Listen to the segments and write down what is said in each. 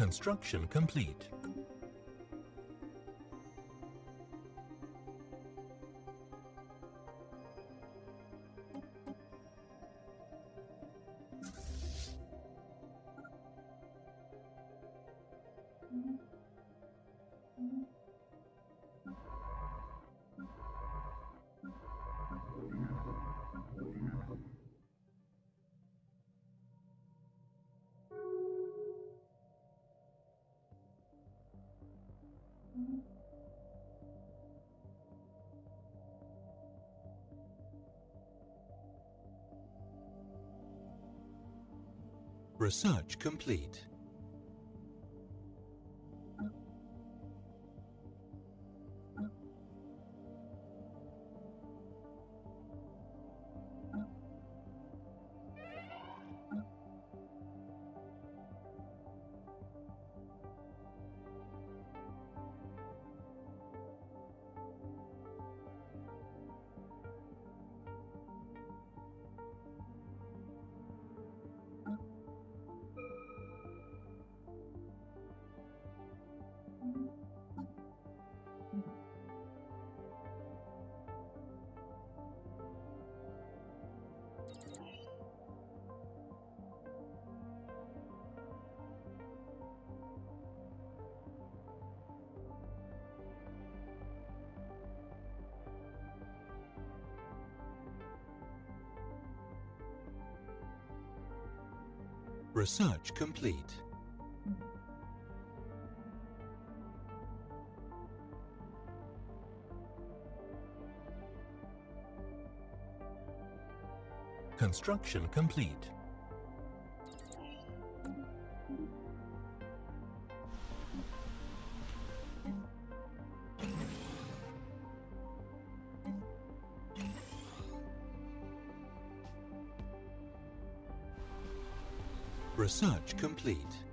Construction complete. Research complete. Research complete. Construction complete. Research complete.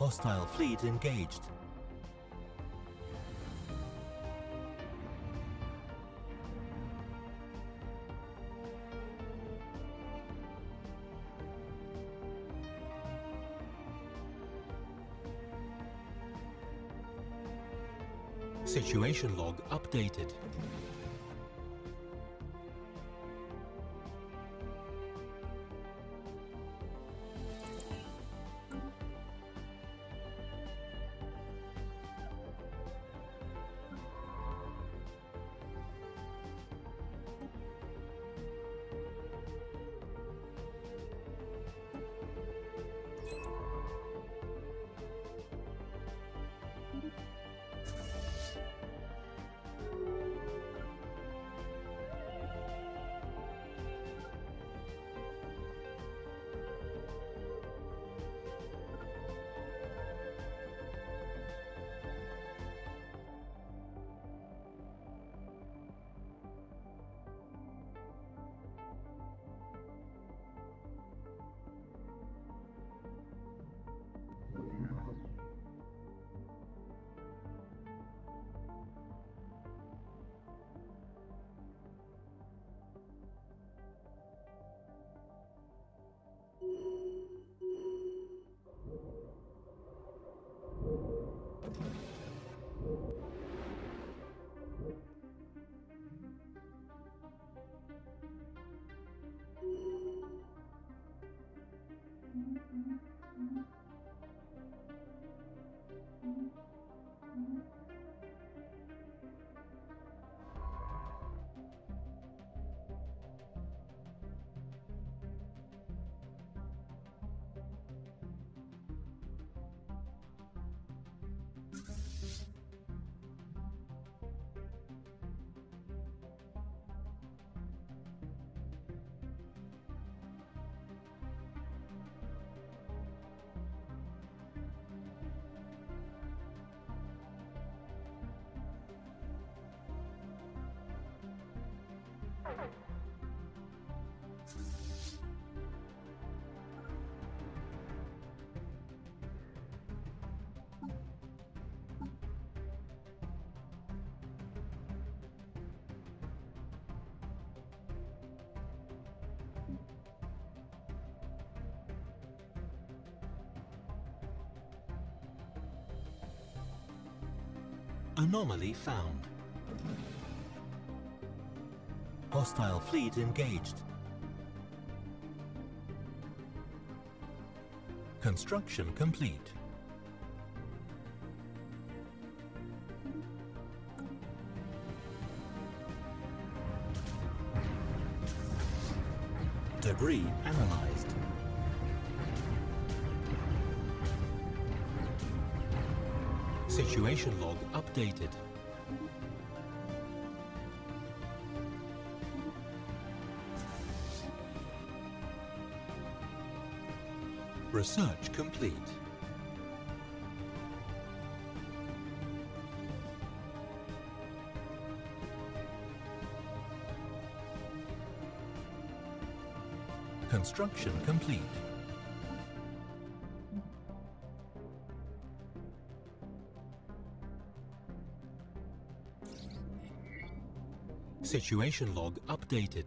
Hostile fleet engaged. Situation log updated. Anomaly found. Hostile fleet engaged. Construction complete. Debris Situation log updated. Research complete. Construction complete. Situation log updated.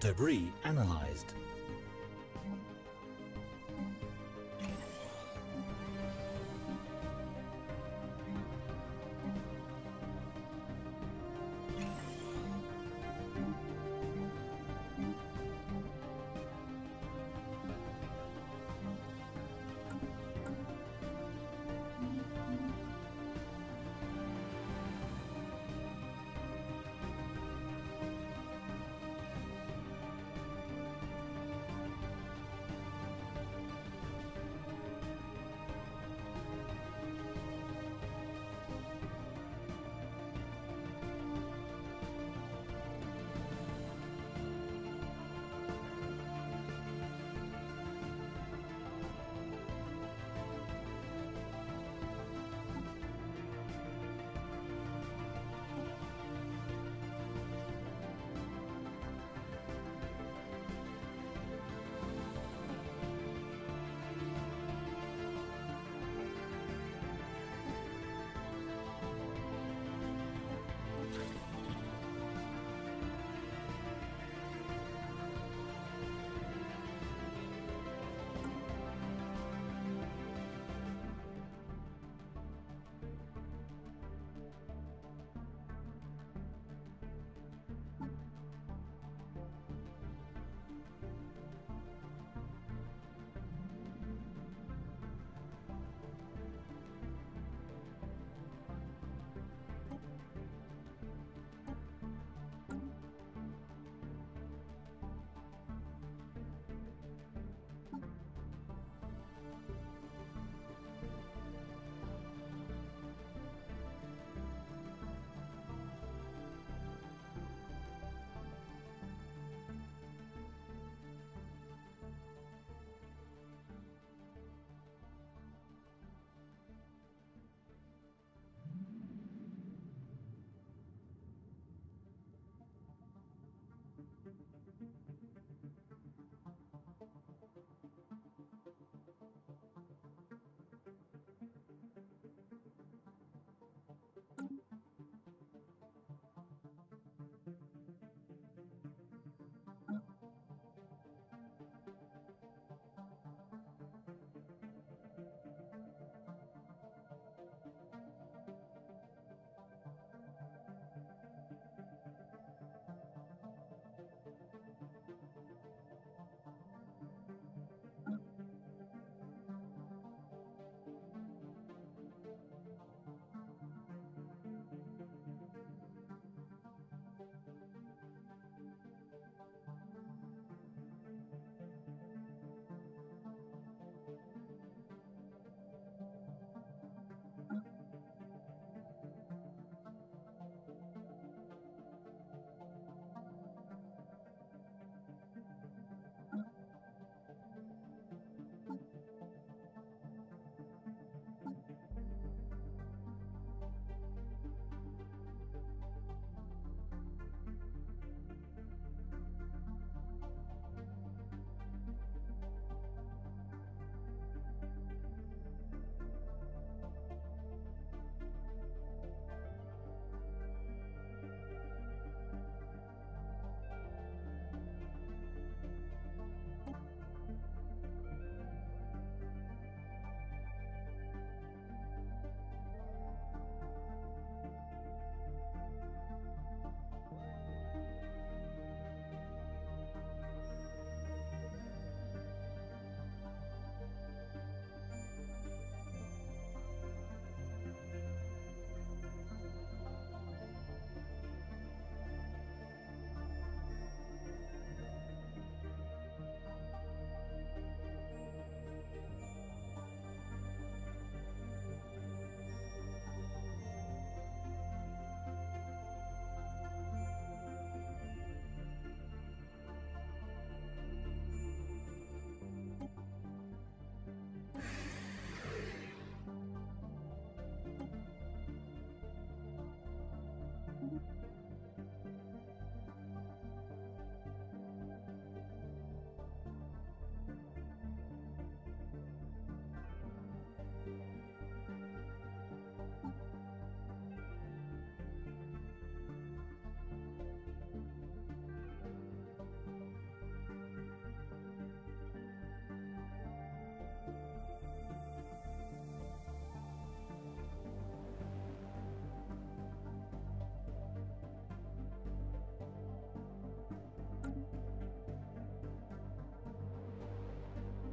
Debris analyzed.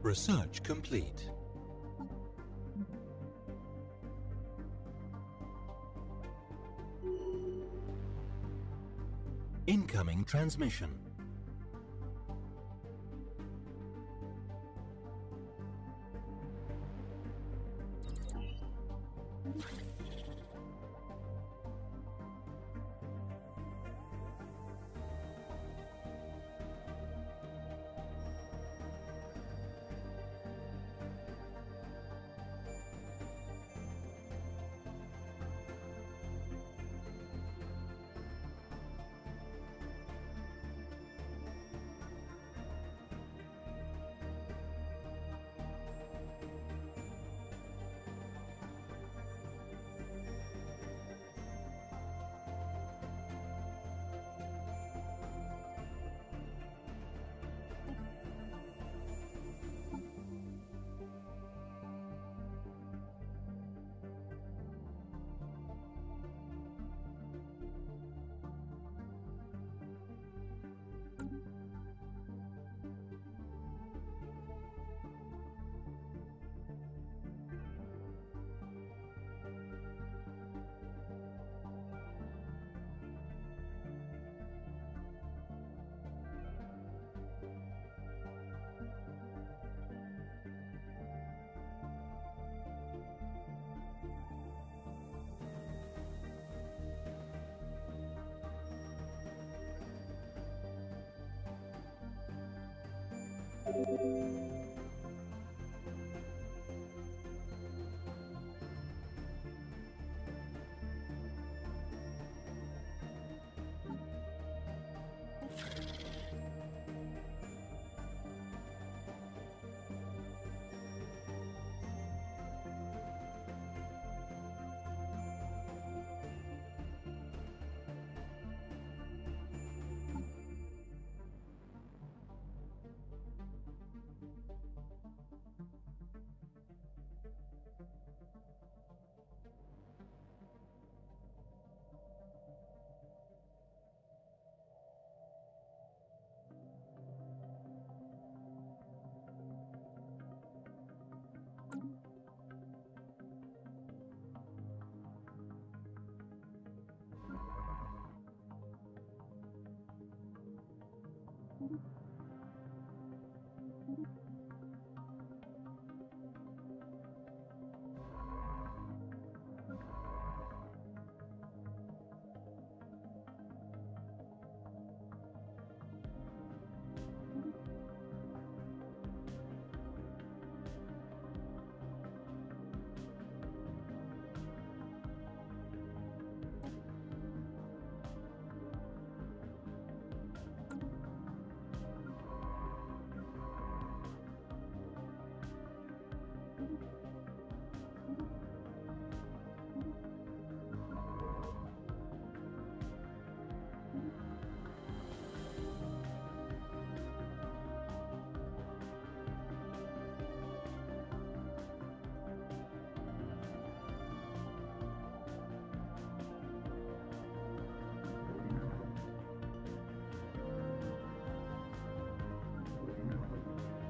Research complete. Incoming transmission.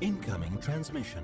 Incoming transmission.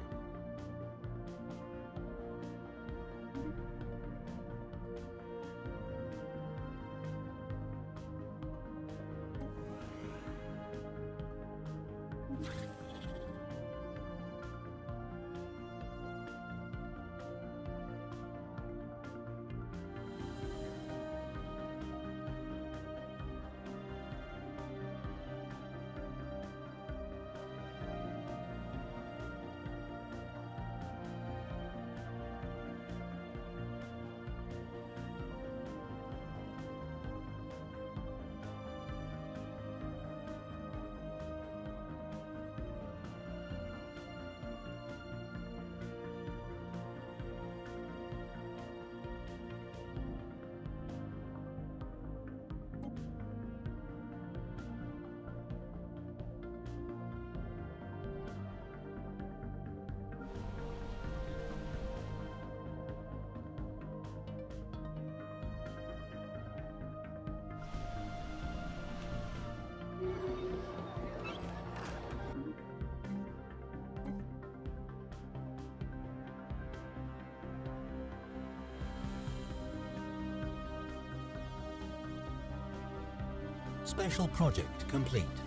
Special project complete.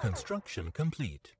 Construction complete.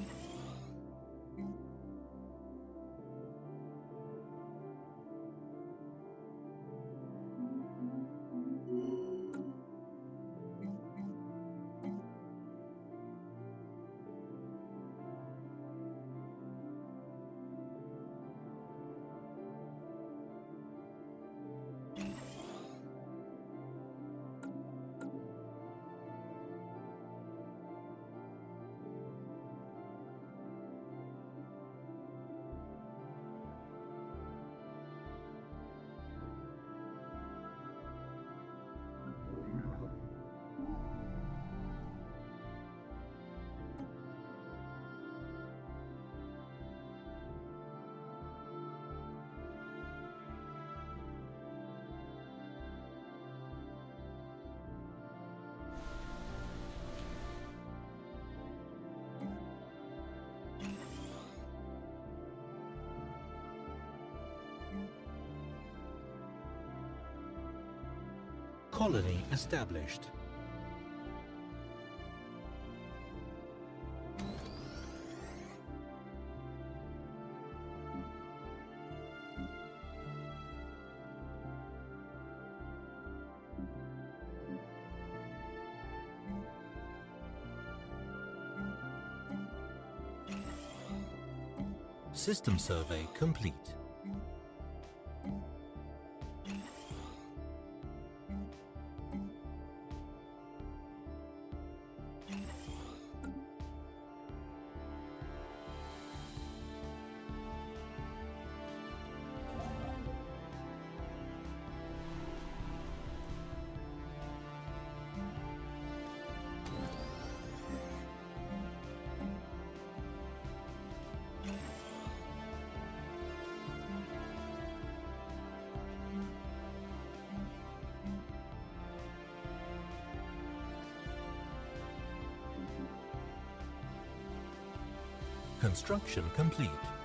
Colony established. System survey complete. Construction complete.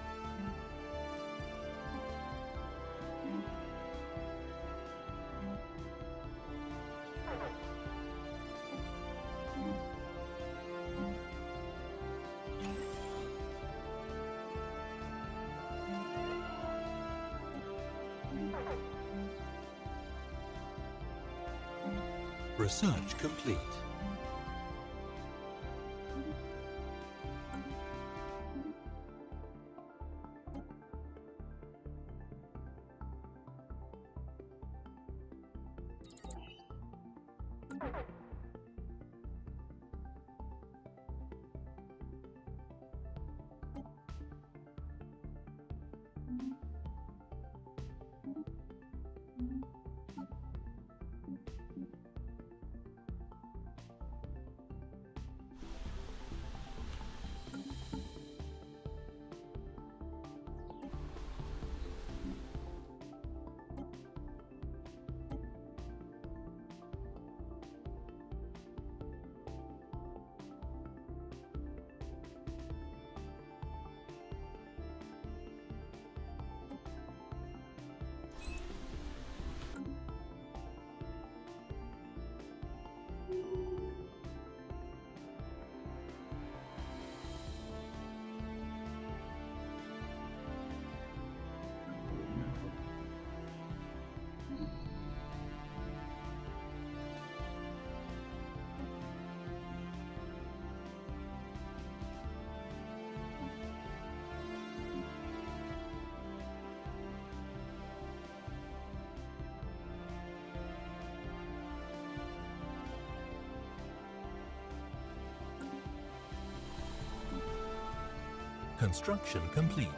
Construction complete.